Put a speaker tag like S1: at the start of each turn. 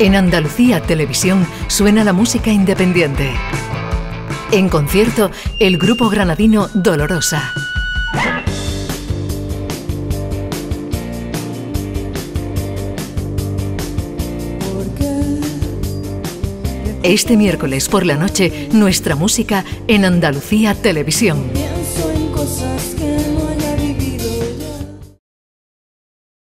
S1: En Andalucía Televisión suena la música independiente. En concierto, el grupo granadino Dolorosa. Este miércoles por la noche, nuestra música en Andalucía Televisión.